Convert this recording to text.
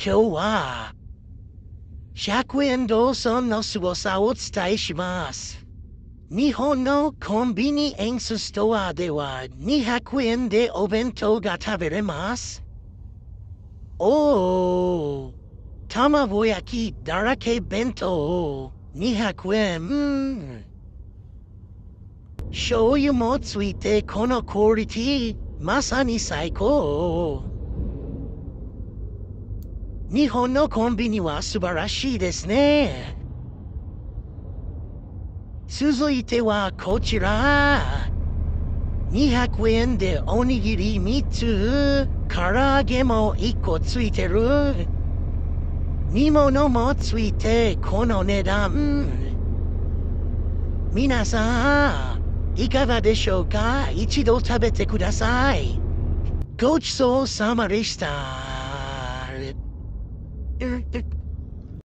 今日は、100円ローソンの凄さをお伝えします。日本のコンビニエンスストアでは200円でお弁当が食べれます。おー、卵焼きだらけ弁当200円。醤油もついてこのクオリティまさに最高。日本のコンビニは素晴らしいですね。続いてはこちら。200円でおにぎり3つ、唐揚げも1個ついてる。煮物もついてこの値段。皆さん、いかがでしょうか？一度食べてください。ごちそうさまでした。うう